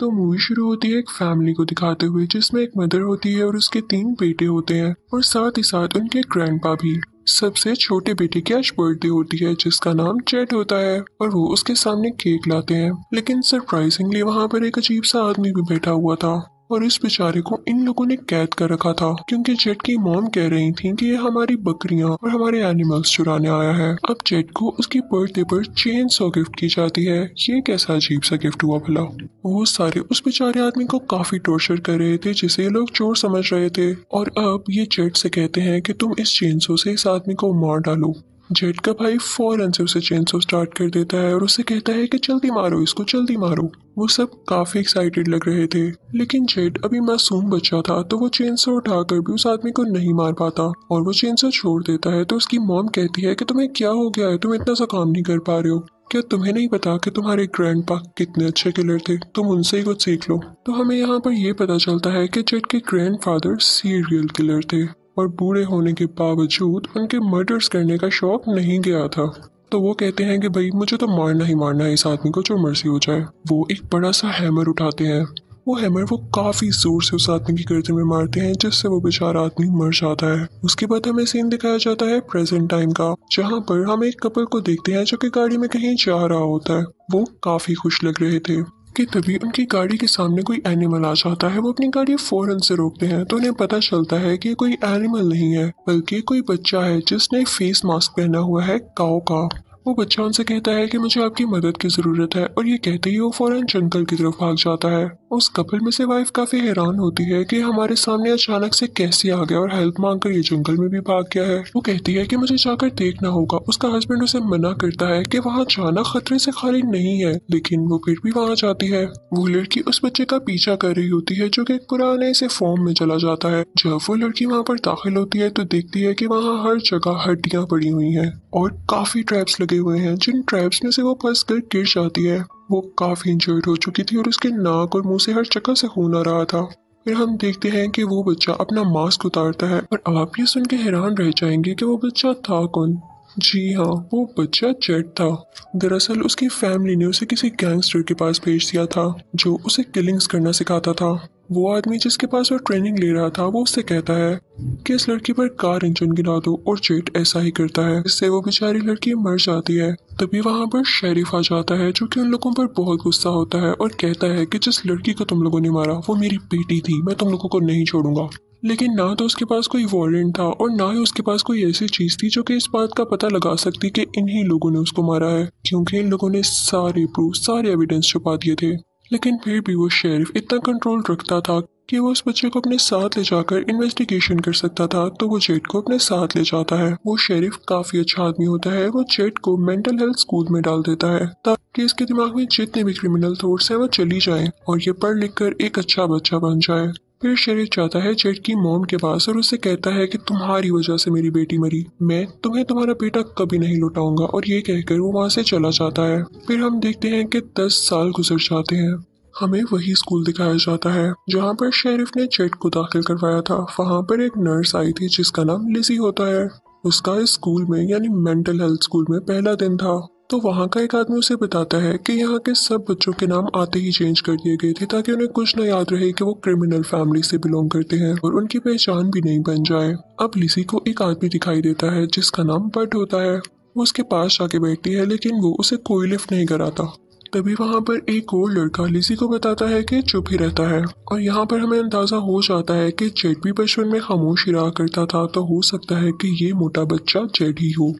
तो मूवी शुरू होती है एक फैमिली को दिखाते हुए, जिसमें एक मदर होती है और उसके तीन बेटे होते हैं और साथ ही साथ उनके ग्रैंडपा भी। सबसे छोटे बेटे की आज बर्थडे होती है, जिसका नाम चैट होता है और वो उसके सामने केक लाते हैं। लेकिन सरप्राइजिंगली वहाँ पर एक अजीब सा आदमी भी बैठा हुआ था। और इस बेचारे को इन लोगों ने कैद कर रखा था, क्योंकि जेट की मॉम कह रही थी कि ये हमारी बकरियाँ और हमारे एनिमल्स चुराने आया है। अब जेट को उसकी बर्थडे पर चेन सौ गिफ्ट की जाती है। ये कैसा अजीब सा गिफ्ट हुआ भला? वो सारे उस बेचारे आदमी को काफ़ी टॉर्चर कर रहे थे, जिसे ये लोग चोर समझ रहे थे। और अब ये जेट से कहते हैं कि तुम इस चेन सो से इस आदमी को मार डालो। जेट का भाई फ़ौरन से उसे चेन स्टार्ट कर देता है और उसे कहता है कि जल्दी मारो इसको, जल्दी मारो। वो सब काफ़ी एक्साइटेड लग रहे थे, लेकिन जेट अभी मासूम बच्चा था तो वो चेन सो उठाकर भी उस आदमी को नहीं मार पाता और वो चेन सो छोड़ देता है। तो उसकी मॉम कहती है कि तुम्हें क्या हो गया है? तुम इतना सा काम नहीं कर पा रहे हो। क्या तुम्हें नहीं पता कि तुम्हारे ग्रैंड कितने अच्छे किलर थे? तुम उनसे ही कुछ सीख लो। तो हमें यहाँ पर यह पता चलता है कि जेट के ग्रैंड फादर सीरियल किलर थे। और बूढ़े होने के बावजूद उनके मर्डर्स करने का शौक नहीं गया था। तो वो कहते हैं कि भाई, मुझे तो मारना ही मारना है इस आदमी को, जो मर्ज़ी हो जाए। वो एक बड़ा सा हैमर उठाते हैं। वो हैमर वो काफ़ी ज़ोर से उस आदमी की गर्दन में मारते हैं, जिससे वो बेचारा आदमी मर जाता है। उसके बाद हमें सीन दिखाया जाता है प्रेजेंट टाइम का, जहाँ पर हम एक कपल को देखते हैं, जो कि गाड़ी में कहीं जा रहा होता है। वो काफ़ी खुश लग रहे थे। कि तभी उनकी गाड़ी के सामने कोई एनिमल आ जाता है, वो अपनी गाड़ी फ़ौरन से रोकते हैं तो उन्हें पता चलता है कि कोई एनिमल नहीं है, बल्कि कोई बच्चा है जिसने फेस मास्क पहना हुआ है, काओ का। वो बच्चा उनसे कहता है कि मुझे आपकी मदद की ज़रूरत है, और ये कहते ही वो फ़ौरन जंगल की तरफ़ भाग जाता है। उस कपल में से वाइफ काफ़ी हैरान होती है कि हमारे सामने अचानक से कैसे आ गया और हेल्प मांग कर ये जंगल में भी भाग गया है। वो कहती है कि मुझे जाकर देखना होगा। उसका हस्बैंड उसे मना करता है कि वहाँ जाना खतरे से खाली नहीं है, लेकिन वो फिर भी वहाँ जाती है। वो लड़की उस बच्चे का पीछा कर रही होती है जो की पुराने से फॉर्म में चला जाता है। जब वो लड़की वहाँ पर दाखिल होती है तो देखती है की वहाँ हर जगह हड्डियाँ पड़ी हुई है और काफ़ी ट्रैप्स लगे हुए हैं, जिन ट्रैप्स में से वो फंस कर गिर जाती है। वो काफ़ी इंजर्ड हो चुकी थी और उसके नाक और मुँह से हर चक्कर से खून आ रहा था। फिर हम देखते हैं कि वो बच्चा अपना मास्क उतारता है और आप ये सुन के हैरान रह जाएँगे कि वो बच्चा था कौन। जी हाँ वो बच्चा जेट था। दरअसल उसकी फैमिली ने उसे किसी गैंगस्टर के पास भेज दिया था, जो उसे किलिंग्स करना सिखाता था। वो आदमी जिसके पास वो ट्रेनिंग ले रहा था, वो उससे कहता है कि इस लड़की पर कार इंजन गिरा दो और जेट ऐसा ही करता है। इससे वो बेचारी लड़की मर जाती है। तभी वहाँ पर शेरिफ आ जाता है, जो कि उन लोगों पर बहुत गुस्सा होता है और कहता है कि जिस लड़की को तुम लोगों ने मारा, वो मेरी बेटी थी, मैं तुम लोगों को नहीं छोड़ूँगा। लेकिन ना तो उसके पास कोई वारंट था और ना ही उसके पास कोई ऐसी चीज़ थी जो कि इस बात का पता लगा सकती कि इन्हीं लोगों ने उसको मारा है, क्योंकि इन लोगों ने सारे प्रूफ सारे एविडेंस छुपा दिए थे। लेकिन फिर भी वो शेरिफ इतना कंट्रोल रखता था कि वो उस बच्चे को अपने साथ ले जाकर इन्वेस्टिगेशन कर सकता था तो वो जेट को अपने साथ ले जाता है। वो शेरिफ काफ़ी अच्छा आदमी होता है, वो जेट को मेंटल हेल्थ स्कूल में डाल देता है, ताकि इसके दिमाग में जितने भी क्रिमिनल थॉट्स हैं वो चली जाए और ये पढ़ लिख कर एक अच्छा बच्चा बन जाए। फिर शरीफ चाहता है जेट की मोम के पास और उसे कहता है कि तुम्हारी वजह से मेरी बेटी मरी। मैं तुम्हें तुम्हारा बेटा कभी नहीं लौटाऊँगा और ये कहकर वो वहाँ से चला जाता है। फिर हम देखते हैं कि दस साल गुजर जाते हैं। हमें वही स्कूल दिखाया जाता है, जहाँ पर शेरिफ ने जेट को दाखिल करवाया था। वहाँ पर एक नर्स आई थी, जिसका नाम लिजी होता है। उसका स्कूल में, यानी मेंटल हेल्थ स्कूल में पहला दिन था। तो वहाँ का एक आदमी उसे बताता है कि यहाँ के सब बच्चों के नाम आते ही चेंज कर दिए गए थे ताकि उन्हें कुछ न याद रहे कि वो क्रिमिनल फैमिली से बिलोंग करते हैं और उनकी पहचान भी नहीं बन जाए। अब लिसी को एक आदमी दिखाई देता है जिसका नाम बट होता है। वो उसके पास जाके बैठती है, लेकिन वो उसे कोई लिफ्ट नहीं कराता। तभी वहाँ पर एक और लड़का लिसी को बताता है कि चुप ही रहता है और यहाँ पर हमें अंदाज़ा हो जाता है कि जेड भी बचपन में खामोश ही रहा करता था तो हो सकता है कि ये मोटा बच्चा जेड ही हो।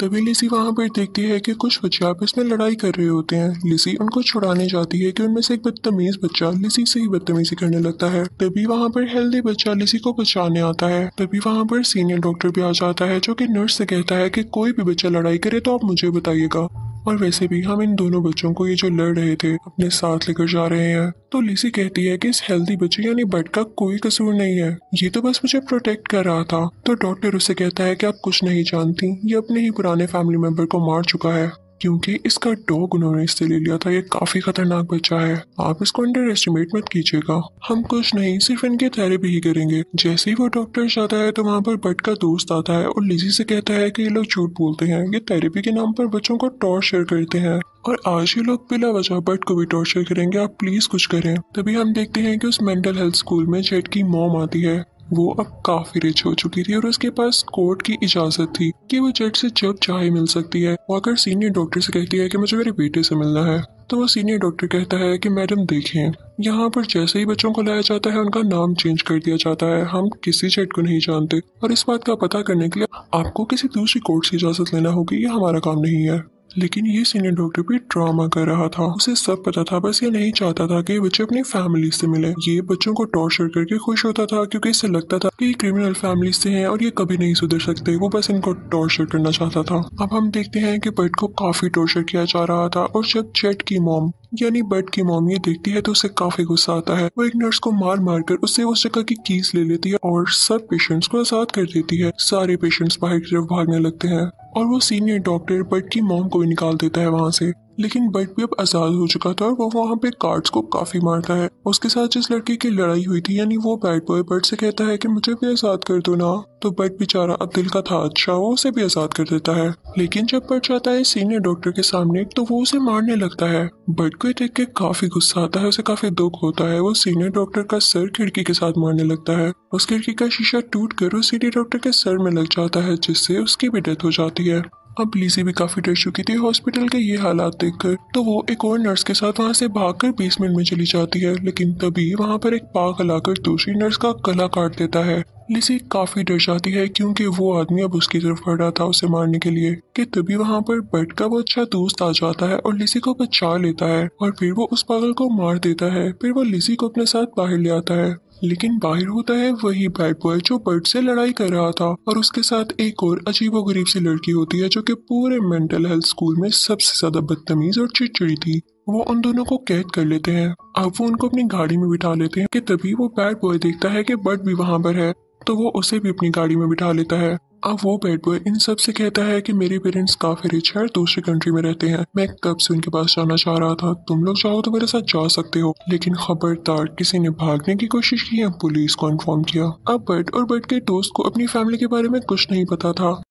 तभी लिसी वहाँ पर देखती है कि कुछ बच्चे आपस में लड़ाई कर रहे होते हैं। लिसी उनको छुड़ाने जाती है कि उनमें से एक बदतमीज बच्चा लिसी से ही बदतमीजी करने लगता है। तभी वहाँ पर हेल्दी बच्चा लिसी को बचाने आता है। तभी वहाँ पर सीनियर डॉक्टर भी आ जाता है, जो कि नर्स से कहता है कि कोई भी बच्चा लड़ाई करे तो आप मुझे बताइएगा। और वैसे भी हम इन दोनों बच्चों को ये जो लड़ रहे थे, अपने साथ लेकर जा रहे हैं। तो लिसी कहती है कि इस हेल्दी बच्चे यानी बट का कोई कसूर नहीं है। ये तो बस मुझे प्रोटेक्ट कर रहा था। तो डॉक्टर उसे कहता है कि आप कुछ नहीं जानती, ये अपने ही पुराने फैमिली मेंबर को मार चुका है। क्योंकि इसका डॉग उन्होंने इससे ले लिया था। ये काफ़ी खतरनाक बच्चा है। आप इसको अंडर एस्टिमेट मत कीजिएगा। हम कुछ नहीं, सिर्फ़ इनके थेरेपी ही करेंगे। जैसे ही वो डॉक्टर जाता है तो वहाँ पर बट का दोस्त आता है और लिजी से कहता है कि ये लोग झूठ बोलते हैं। ये थेरेपी के नाम पर बच्चों को टॉर्चर करते हैं। और आज ये लोग बिला वजह बट को भी टॉर्चर करेंगे। आप प्लीज़ कुछ करें। तभी हम देखते हैं कि उस मेंटल हेल्थ स्कूल में जेट की मॉम आती है। वो अब काफ़ी रिच हो चुकी थी और उसके पास कोर्ट की इजाज़त थी कि वो जेट से जब चाहे मिल सकती है, वो अगर सीनियर डॉक्टर से कहती है कि मुझे मेरे बेटे से मिलना है। तो वो सीनियर डॉक्टर कहता है कि, मैडम देखें यहाँ पर जैसे ही बच्चों को लाया जाता है, उनका नाम चेंज कर दिया जाता है। हम किसी जेट को नहीं जानते और इस बात का पता करने के लिए आपको किसी दूसरी कोर्ट से इजाज़त लेना होगी, ये हमारा काम नहीं है। लेकिन ये सीनियर डॉक्टर भी ड्रामा कर रहा था। उसे सब पता था, बस ये नहीं चाहता था कि बच्चे अपनी फैमिली से मिले। ये बच्चों को टॉर्चर करके खुश होता था, क्योंकि इसे लगता था कि ये क्रिमिनल फैमिली से हैं और ये कभी नहीं सुधर सकते। वो बस इनको टॉर्चर करना चाहता था। अब हम देखते हैं कि बर्ड को काफ़ी टॉर्चर किया जा रहा था और जब जेट की मॉम यानी बर्ड की मॉम ये देखती है तो उसे काफ़ी गुस्सा आता है। वो एक नर्स को मार मार कर उससे उस जगह की कीज ले लेती है और सब पेशेंट्स को आज़ाद कर देती है। सारे पेशेंट्स बाहर की तरफ़ भागने लगते हैं। और वो सीनियर डॉक्टर बट की मॉम को भी निकाल देता है वहाँ से। लेकिन बट भी अब आज़ाद हो चुका था और वो वहाँ पे कार्ड्स को काफ़ी मारता है। उसके साथ जिस लड़की की लड़ाई हुई थी, यानी वो बैड बॉय बट से कहता है कि मुझे भी आज़ाद कर दो ना तो बट बेचारा अब दिल का था अच्छा वो उसे भी आज़ाद कर देता है। लेकिन जब बट जाता है सीनियर डॉक्टर के सामने तो वो उसे मारने लगता है। बट को देख के काफ़ी गुस्सा आता है, उसे काफ़ी दुख होता है। वो सीनियर डॉक्टर का सर खिड़की के साथ मारने लगता है। उस खिड़की का शीशा टूट कर उस सीनियर डॉक्टर के सर में लग जाता है, जिससे उसकी भी डेथ हो जाती है। अब लीसी भी काफ़ी डर चुकी थी हॉस्पिटल के ये हालात देखकर। तो वो एक और नर्स के साथ वहाँ से भागकर बेसमेंट में चली जाती है, लेकिन तभी वहाँ पर एक पागल आकर दूसरी नर्स का गला काट देता है। लिसी काफ़ी डर जाती है क्योंकि वो आदमी अब उसकी तरफ़ बढ़ रहा था उसे मारने के लिए, कि तभी वहाँ पर बट का वो अच्छा दोस्त आ जाता है और लिसी को बचा लेता है, और फिर वो उस पागल को मार देता है। फिर वो लिसी को अपने साथ बाहर ले आता है। लेकिन बाहर होता है वही बैड बॉय जो बर्ड से लड़ाई कर रहा था और उसके साथ एक और अजीबो गरीब सी लड़की होती है जो कि पूरे मेंटल हेल्थ स्कूल में सबसे ज़्यादा बदतमीज और चिड़चिड़ी थी। वो उन दोनों को कैद कर लेते हैं। अब वो उनको अपनी गाड़ी में बिठा लेते हैं कि तभी वो बैड बॉय देखता है कि बर्ड भी वहाँ पर है तो वो उसे भी अपनी गाड़ी में बिठा लेता है। अब वो बैड बॉय इन सबसे कहता है कि मेरे पेरेंट्स काफ़ी रिच है दूसरी कंट्री में रहते हैं। मैं कब से उनके पास जाना चाह रहा था? तुम लोग चाहो तो मेरे साथ जा सकते हो। लेकिन खबरदार, किसी ने भागने की कोशिश की है पुलिस को इन्फॉर्म किया? अब बर्ड और बर्ड के दोस्त को अपनी फैमिली के बारे में कुछ नहीं पता था।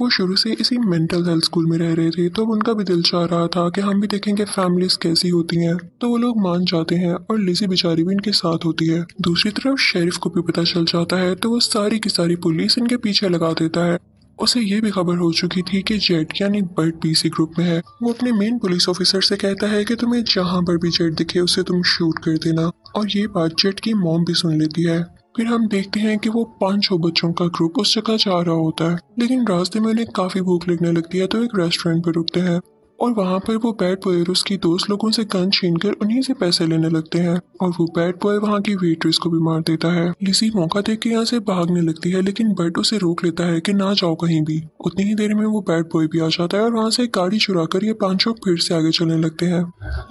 वो शुरू से इसी मेंटल हेल्थ स्कूल में रह रहे थे तो उनका भी दिल चाह रहा था कि हम भी देखेंगे फैमिलीज़ कैसी होती हैं। तो वो लोग मान जाते हैं और लिजी बेचारी भी इनके साथ होती है। दूसरी तरफ़ शेरिफ को भी पता चल जाता है तो वो सारी की सारी पुलिस इनके पीछे लगा देता है। उसे ये भी खबर हो चुकी थी कि जेट यानी बर्ड पीसी ग्रुप में है। वो अपने मेन पुलिस ऑफिसर से कहता है कि तुम्हें जहाँ पर भी जेट दिखे, उसे तुम शूट कर देना। और ये बात जेट की मॉम भी सुन लेती है। फिर हम देखते हैं कि वो पाँच बच्चों का ग्रुप उस जगह जा रहा होता है। लेकिन रास्ते में उन्हें काफ़ी भूख लगने लगती है तो एक रेस्टोरेंट पर रुकते हैं। और वहाँ पर वो बैड बॉय और उसकी दोस्त लोगों से गन छीन कर उन्हीं से पैसे लेने लगते हैं। और वो बैड बॉय वहाँ की वेट्रेस को भी मार देता है। लिसी मौका देख के यहाँ से भागने लगती है, लेकिन बर्ड उसे रोक लेता है कि ना जाओ कहीं भी। उतनी ही देर में वो बैड बॉय भी आ जाता है और वहाँ से एक गाड़ी चुरा कर ये पाँचों फिर से आगे चलने लगते हैं।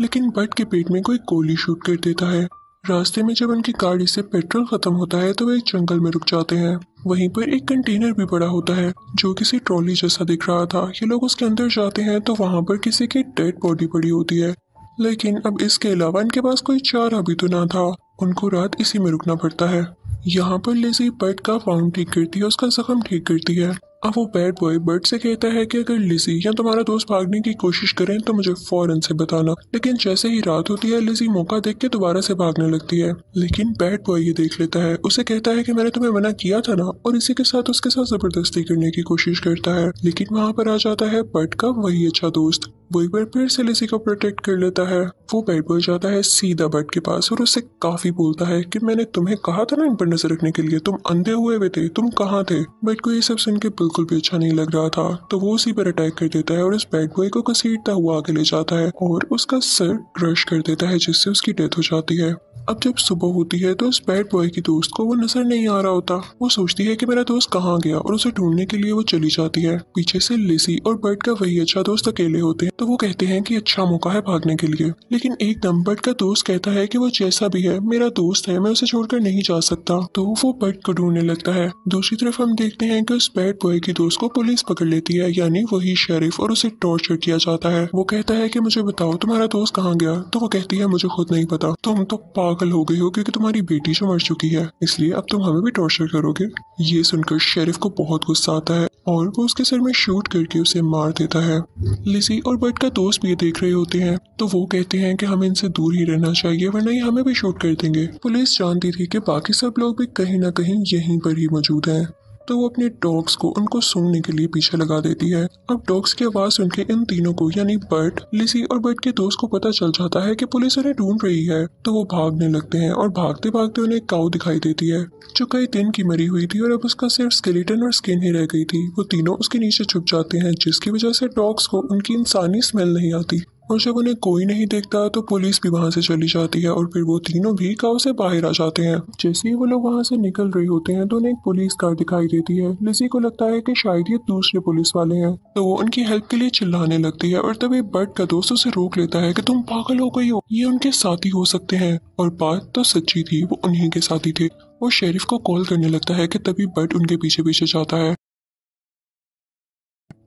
लेकिन बर्ड के पेट में कोई गोली शूट कर देता है। रास्ते में जब उनकी गाड़ी से पेट्रोल खत्म होता है तो वे एक जंगल में रुक जाते हैं। वहीं पर एक कंटेनर भी पड़ा होता है, जो किसी ट्रॉली जैसा दिख रहा था। ये लोग उसके अंदर जाते हैं तो वहाँ पर किसी की डेड बॉडी पड़ी होती है। लेकिन अब इसके अलावा इनके पास कोई चारा भी तो ना था। उनको रात इसी में रुकना पड़ता है। यहाँ पर लेजी बर्ड का फाउंड ठीक करती है, उसका जख्म ठीक करती है। अब वो बैड बॉय बर्ड से कहता है कि अगर लिजी या तुम्हारा दोस्त भागने की कोशिश करें तो मुझे फ़ौरन से बताना। लेकिन जैसे ही रात होती है लिजी मौका देख के दोबारा से भागने लगती है। लेकिन बैड बॉय ये देख लेता है। उसे कहता है कि मैंने तुम्हें मना किया था ना, और इसी के साथ उसके साथ ज़बरदस्ती करने की कोशिश करता है। लेकिन वहाँ पर आ जाता है बर्ड का वही अच्छा दोस्त। वो एक बार फिर से लिजी को प्रोटेक्ट कर लेता है। वो बैड बॉय जाता है सीधा बर्ड के पास, और उससे काफ़ी बोलता है कि मैंने तुम्हें कहा था ना इन पर नज़र रखने के लिए, तुम अंधे हुए हुए थे, तुम कहाँ थे? बट को ये सब सुन के बिल्कुल भी अच्छा नहीं लग रहा था तो वो उसी पर अटैक कर देता है और उस बैड बॉय को घसीटता हुआ आगे ले जाता है और उसका सर क्रश कर देता है, जिससे उसकी डेथ हो जाती है। अब जब सुबह होती है तो उस बैड बॉय की दोस्त को वो नज़र नहीं आ रहा होता। वो सोचती है कि मेरा दोस्त कहाँ गया और उसे ढूँढने के लिए वो चली जाती है। पीछे से लिसी और बर्ड का वही अच्छा दोस्त अकेले होते हैं तो वो कहते हैं कि अच्छा मौका है भागने के लिए। लेकिन एकदम बर्ड का दोस्त कहता है कि वो जैसा भी है, मेरा दोस्त है, मैं उसे छोड़कर नहीं जा सकता। तो वो बर्ड को ढूँढने लगता है। दूसरी तरफ़ हम देखते हैं कि उस बैड बॉय की दोस्त को पुलिस पकड़ लेती है, यानी वही शेरिफ और उसे टॉर्चर किया जाता है। वो कहता है कि मुझे बताओ, तुम्हारा दोस्त कहाँ गया? तो वो कहती है, मुझे खुद नहीं पता। तुम तो पागल हो गई हो, क्योंकि तुम्हारी बेटी जो मर चुकी है। इसलिए अब तुम हमें भी टॉर्चर करोगे। ये सुनकर शेरिफ को बहुत गुस्सा आता है, और वो उसके सर में शूट करके उसे मार देता है। लिसी और बट का दोस्त भी देख रहे होते हैं। तो वो कहते हैं कि हमें इनसे दूर ही रहना चाहिए, वरना ये हमें भी शूट कर देंगे। पुलिस जानती थी कि बाकी सब लोग भी कहीं ना कहीं यहीं पर ही मौजूद हैं। तो वो अपने डॉग्स को उनको सूंघने के लिए पीछे लगा देती है। अब डॉग्स की आवाज़ सुन के इन तीनों को, यानी बर्ट लिसी और बर्ट के दोस्त को पता चल जाता है कि पुलिस उन्हें ढूंढ रही है। तो वो भागने लगते हैं और भागते भागते उन्हें काउ दिखाई देती है, जो कई दिन की मरी हुई थी और अब उसका सिर्फ़ स्केलेटन और स्किन ही रह गई थी। वो तीनों उसके नीचे छुप जाते हैं, जिसकी वजह से डॉग्स को उनकी इंसानी स्मेल नहीं आती। और जब उन्हें कोई नहीं देखता तो पुलिस भी वहाँ से चली जाती है और फिर वो तीनों भी गाँव से बाहर आ जाते हैं। जैसे ही वो लोग वहाँ से निकल रहे होते हैं तो उन्हें एक पुलिस कार दिखाई देती है। लिसी को लगता है कि शायद ये दूसरे पुलिस वाले हैं तो वो उनकी हेल्प के लिए चिल्लाने लगती है और तभी बर्ड का दोस्त उसे रोक लेता है कि तुम पागल हो गई हो। ये उनके साथी हो सकते हैं। और बात तो सच्ची थी, वो उन्हीं के साथी थे। वो शेरिफ को कॉल करने लगता है कि तभी बर्ड उनके पीछे पीछे जाता है।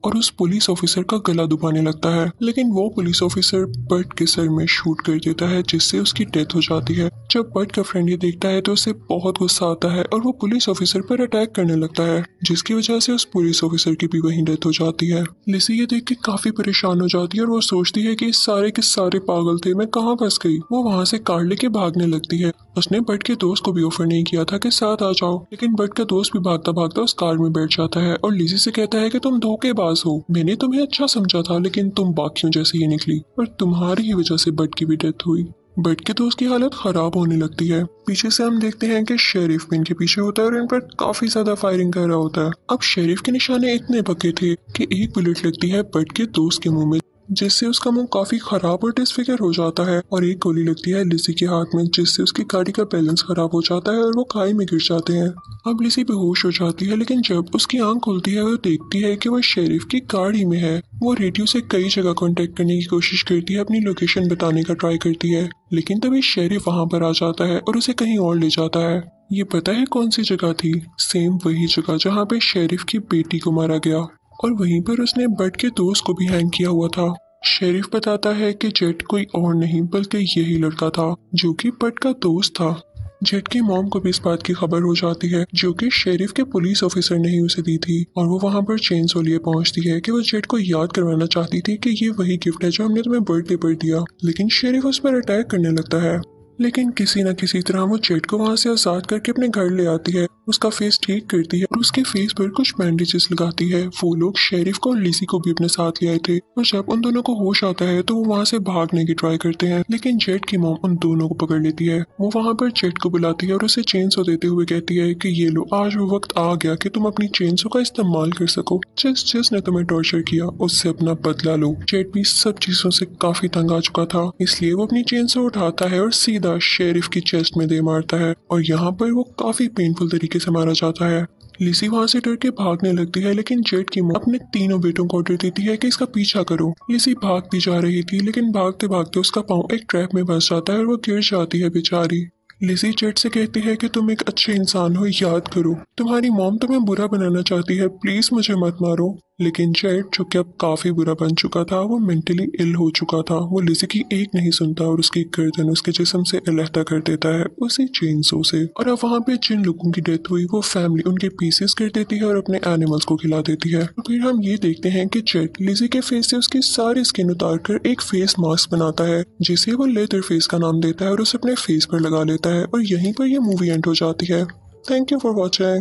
और उस पुलिस ऑफिसर का गला दुबाने लगता है। लेकिन वो पुलिस ऑफिसर बर्ट के सर में शूट कर देता है, जिससे उसकी डेथ हो जाती है। जब बर्ट का फ्रेंड ये देखता है तो उसे बहुत गुस्सा आता है और वो पुलिस ऑफिसर पर अटैक करने लगता है, जिसकी वजह से उस पुलिस ऑफिसर की भी वही डेथ हो जाती है। लिसी ये देख के काफ़ी परेशान हो जाती है और वो सोचती है कि सारे के सारे पागल थे, मैं कहाँ फंस गई? वो वहाँ से कार लेके भागने लगती है। उसने बट के दोस्त को भी ऑफ़र नहीं किया था कि साथ आ जाओ, लेकिन बट का दोस्त भी भागता भागता उस कार में बैठ जाता है और लिसी से कहता है कि तुम धोखेबाज हो। मैंने तुम्हें अच्छा समझा था, लेकिन तुम बाकियों जैसे ही निकली और तुम्हारी ही वजह से बट की भी डेथ हुई। बट के दोस्त की हालत खराब होने लगती है। पीछे से हम देखते हैं कि शेरिफ भी इनके पीछे होता है और इन पर काफ़ी ज़्यादा फायरिंग कर रहा होता है। अब शेरिफ के निशाने इतने पके थे कि एक बुलेट लगती है बट के दोस्त के मुँह में जिससे उसका मुँह काफ़ी खराब और डिसफिगर हो जाता है और एक गोली लगती है लिसी के हाथ में, जिससे उसकी गाड़ी का बैलेंस खराब हो जाता है और वो खाई में गिर जाते हैं। अब लिसी बेहोश हो जाती है, लेकिन जब उसकी आँख खुलती है, वो देखती है कि वो शेरिफ की गाड़ी में है। वो रेडियो से कई जगह कॉन्टेक्ट करने की कोशिश करती है, अपनी लोकेशन बताने का ट्राई करती है, लेकिन तभी शेरिफ वहाँ पर आ जाता है और उसे कहीं और ले जाता है। ये पता है कौन सी जगह थी? सेम वही जगह जहाँ पे शेरिफ की बेटी को मारा गया, और वहीं पर उसने बट के दोस्त को भी हैंग किया हुआ था। शेरिफ बताता है कि जेट कोई और नहीं, बल्कि यही लड़का था, जो कि पट का दोस्त था। जेट की मॉम को भी इस बात की खबर हो जाती है, जो कि शेरिफ के पुलिस ऑफिसर ने ही उसे दी थी, और वो वहाँ पर चेन सो लिए पहुँचती है कि वो जेट को याद करवाना चाहती थी कि ये वही गिफ्ट है जो हमने तुम्हें बर्थडे पर दिया। लेकिन शेरिफ उस पर अटैक करने लगता है। लेकिन किसी न किसी तरह वो चेट को वहाँ से आज़ाद करके अपने घर ले आती है। उसका फेस ठीक करती है और उसके फेस पर कुछ बैंडेजेस लगाती है। वो लोग शेरिफ को और लिसी को भी अपने साथ ले आए थे और जब उन दोनों को होश आता है तो वो वहाँ से भागने की ट्राई करते हैं। लेकिन जेट की मॉम उन दोनों को पकड़ लेती है। वो वहाँ पर जेट को बुलाती है और उसे चेन सो देते हुए कहती है की, ये लो, आज वो वक्त आ गया की तुम अपनी चेन सो का इस्तेमाल कर सको। जिस जिसने तुम्हें टॉर्चर किया, उससे अपना बदला लो। जेट भी सब चीज़ों से काफ़ी तंग आ चुका था, इसलिए वो अपनी चेन सो उठाता है और सीधा शेरिफ की चेस्ट में दे मारता है और यहाँ पर वो काफ़ी पेनफुल तरीके से मारा जाता है। लिसी वहाँ से डर के भागने लगती है, लेकिन जेट की माँ अपने तीनों बेटों को ऑर्डर देती है कि इसका पीछा करो। लिसी भागती जा रही थी, लेकिन भागते भागते उसका पाँव एक ट्रैप में फंस जाता है और वो गिर जाती है बेचारी। लिसी जेट से कहती है कि तुम एक अच्छे इंसान हो, याद करो। तुम्हारी मॉम तुम्हें बुरा बनाना चाहती है प्लीज़ मुझे मत मारो। लेकिन जेट जो कि अब काफ़ी बुरा बन चुका था, वो मेंटली इल हो चुका था। वो लिजी की एक नहीं सुनता और उसकी गर्दन उसके जिसम से अलहदा कर देता है, उसी चेनसो से। और अब वहाँ पे जिन लोगों की डेथ हुई, वो फैमिली उनके पीसेस कर देती है और अपने एनिमल्स को खिला देती है। और फिर हम ये देखते हैं कि जेट लिजी के फेस से उसकी सारी स्किन उतार कर एक फेस मास्क बनाता है, जिसे वो लेदर फेस का नाम देता है और उसे अपने फेस पर लगा लेता है और यहीं पर यह मूवी एंड हो जाती है। Thank you for watching